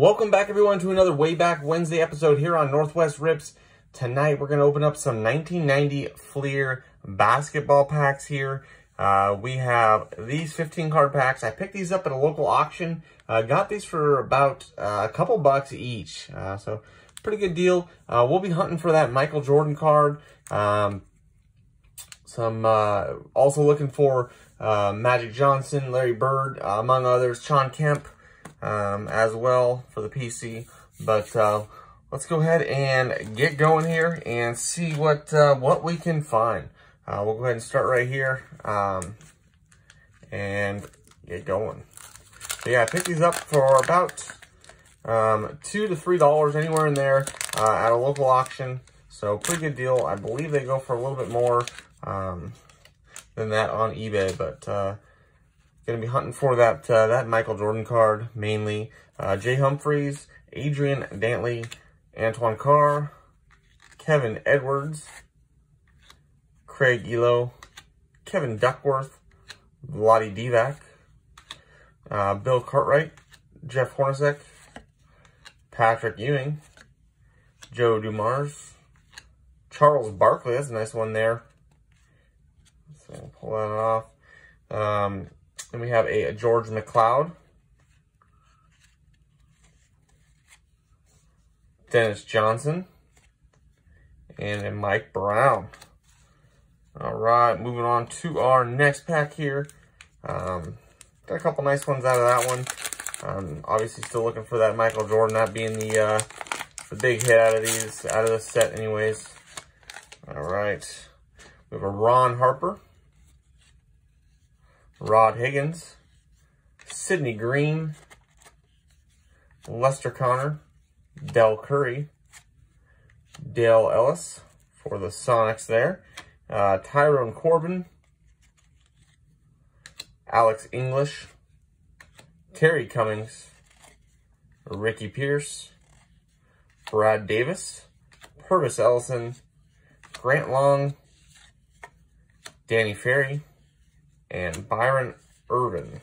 Welcome back, everyone, to another Way Back Wednesday episode here on Northwest Rips. Tonight, we're going to open up some 1990 Fleer basketball packs here. Uh, we have these 15 card packs. I picked these up at a local auction. Uh, got these for about uh, a couple bucks each. Uh, so, pretty good deal. Uh, we'll be hunting for that Michael Jordan card. Um, some uh, Also looking for Magic Johnson, Larry Bird, among others. Shawn Kemp um, as well for the PC. But uh, let's go ahead and get going here and see what uh, what we can find. Uh, we'll go ahead and start right here um, and get going. So yeah, I picked these up for about um, two to three dollars anywhere in there uh, at a local auction. So pretty good deal. I believe they go for a little bit more um, than that on eBay, but uh, Going to be hunting for that uh, that Michael Jordan card, mainly. Uh, Jay Humphries, Adrian Dantley, Antoine Carr, Kevin Edwards, Craig Ehlo, Kevin Duckworth, Vlade Divac, uh, Bill Cartwright, Jeff Hornacek, Patrick Ewing, Joe Dumars, Charles Barkley, that's a nice one there. So pull that off. Um, then we have a George McCloud. Dennis Johnson. And a Mike Brown. All right, moving on to our next pack here. Um, got a couple nice ones out of that one. Um, obviously still looking for that Michael Jordan, that being the, uh, the big hit out of these, out of the set anyways. All right. We have a Ron Harper. Rod Higgins, Sidney Green, Lester Connor, Dell Curry, Dale Ellis for the Sonics there, uh, Tyrone Corbin, Alex English, Terry Cummings, Ricky Pierce, Brad Davis, Pervis Ellison, Grant Long, Danny Ferry, and Byron Irvin.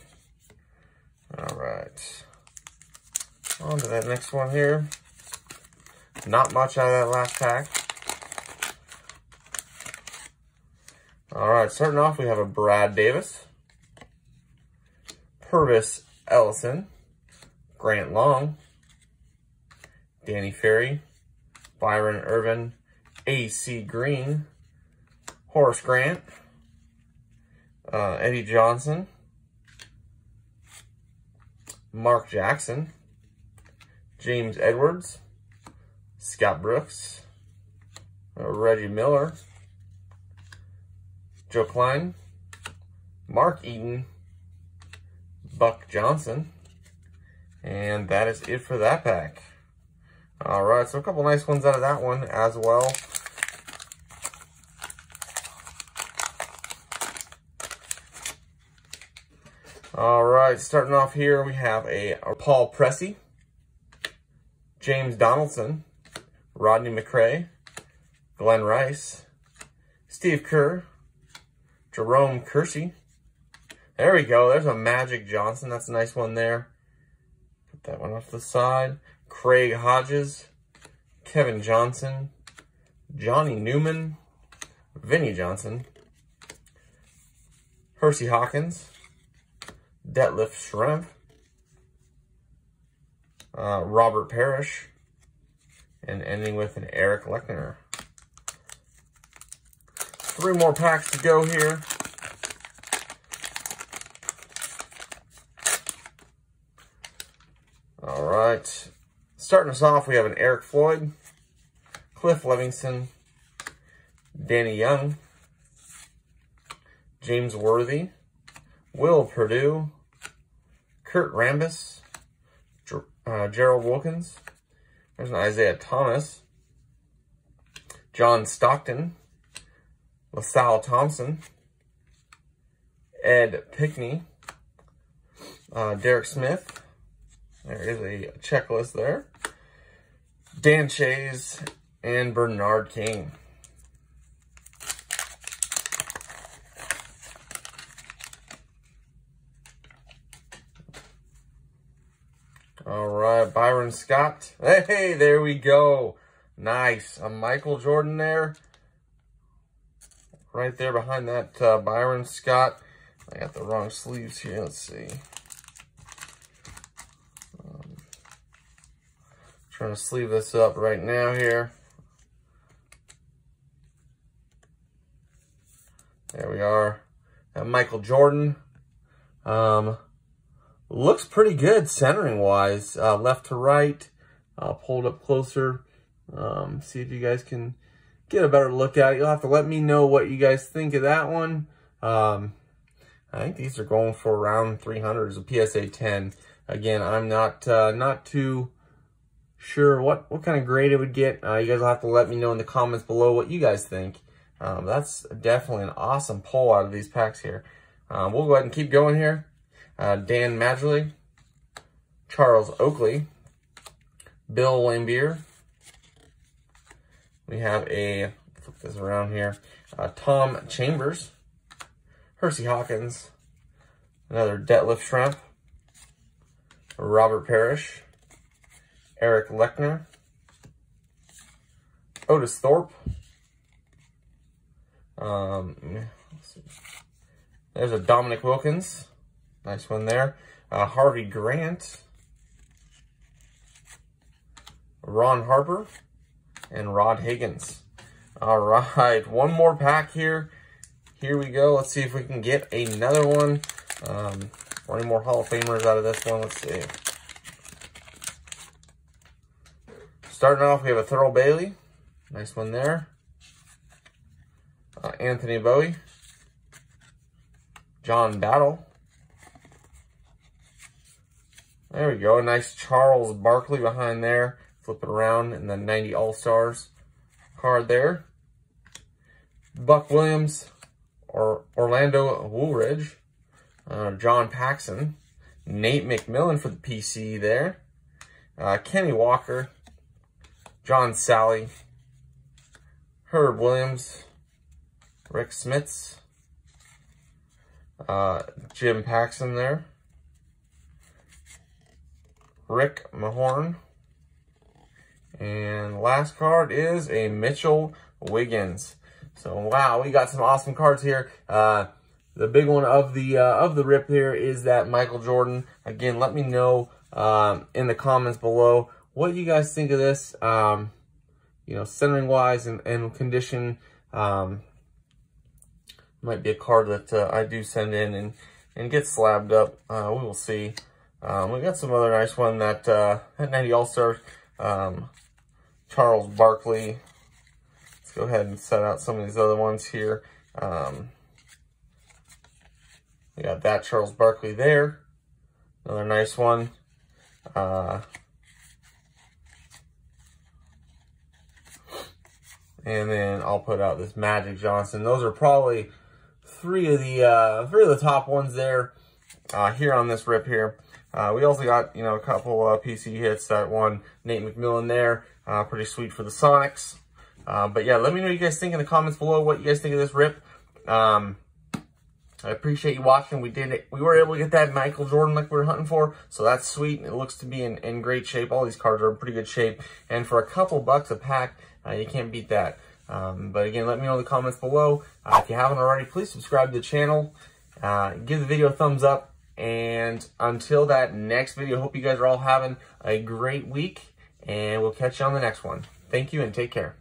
All right. On to that next one here. Not much out of that last pack. All right, starting off, we have a Brad Davis, Pervis Ellison, Grant Long, Danny Ferry, Byron Irvin, A.C. Green, Horace Grant, uh, Eddie Johnson, Mark Jackson, James Edwards, Scott Brooks, uh, Reggie Miller, Joe Kleine, Mark Eaton, Buck Johnson, and that is it for that pack. All right, so a couple nice ones out of that one as well. All right, starting off here, we have a, Paul Pressey, James Donaldson, Rodney McCray, Glen Rice, Steve Kerr, Jerome Kersey. There we go. There's a Magic Johnson. That's a nice one there. Put that one off the side. Craig Hodges, Kevin Johnson, Johnny Newman, Vinnie Johnson, Hersey Hawkins, Detlef Schrempf, uh, Robert Parish, and ending with an Eric Leckner. Three more packs to go here. All right. Starting us off, we have an Eric Floyd, Cliff Levingston, Danny Young, James Worthy, Will Perdue, Kurt Rambis, uh, Gerald Wilkins. There's an Isiah Thomas. John Stockton. LaSalle Thompson. Ed Pinckney. Uh, Derek Smith. There is a checklist there. Dan Schayes and Bernard King. All right, Byron Scott. Hey, there we go. Nice. A Michael Jordan there. Right there behind that uh, Byron Scott. I got the wrong sleeves here. Let's see. Um, trying to sleeve this up right now here. There we are. And Michael Jordan. Um, looks pretty good centering wise. Uh, left to right. I'll pull it up closer. Um, see if you guys can get a better look at it. You'll have to let me know what you guys think of that one. Um, I think these are going for around 300 as a PSA 10. Again, I'm not uh, not too sure what, what kind of grade it would get. Uh, you guys will have to let me know in the comments below what you guys think. Um, that's definitely an awesome pull out of these packs here. Um, we'll go ahead and keep going here. Uh, Dan Madgley, Charles Oakley, Bill Laimbeer. We have a, flip this around here, uh, Tom Chambers, Hersey Hawkins, another Detlef Schrempf, Robert Parish, Eric Leckner, Otis Thorpe, um, there's a Dominique Wilkins, nice one there, uh, Harvey Grant, Ron Harper, and Rod Higgins. All right, one more pack here. Here we go. Let's see if we can get another one. Um, or any more Hall of Famers out of this one. Let's see. Starting off, we have a Thurl Bailey. Nice one there. Uh, Anthony Bowie. John Battle. There we go. A nice Charles Barkley behind there. Flip it around and then 90 All-Stars card there. Buck Williams or Orlando Woolridge, uh, John Paxson, Nate McMillan for the PC there, uh, Kenny Walker, John Salley. Herb Williams, Rick Smits, uh, Jim Paxson there, Rick Mahorn, and last card is a Mitchell Wiggins. So wow, we got some awesome cards here. Uh, the big one of the uh, of the rip here is that Michael Jordan. Again, let me know um, in the comments below what you guys think of this. Um, you know, centering wise and, and condition. Um, might be a card that uh, I do send in and and get slabbed up. Uh, we will see. Um, we got some other nice one that uh, at 90 All Stars. Um, Charles Barkley, Let's go ahead and set out some of these other ones here. Um, we got that Charles Barkley there. Another nice one. Uh, and then I'll put out this Magic Johnson. Those are probably three of the uh, three of the top ones there uh, here on this rip here. Uh, we also got, you know, a couple uh, PC hits. That one, Nate McMillan there. Uh, pretty sweet for the Sonics. Uh, but yeah, let me know what you guys think in the comments below, what you guys think of this rip. Um, I appreciate you watching. We did it. We were able to get that Michael Jordan like we were hunting for, so that's sweet. It looks to be in, in great shape. All these cards are in pretty good shape. And for a couple bucks a pack, uh, you can't beat that. Um, but again, let me know in the comments below. Uh, if you haven't already, please subscribe to the channel. Give the video a thumbs up. And until that next video, hope you guys are all having a great week. And we'll catch you on the next one. Thank you and take care.